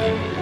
Amen.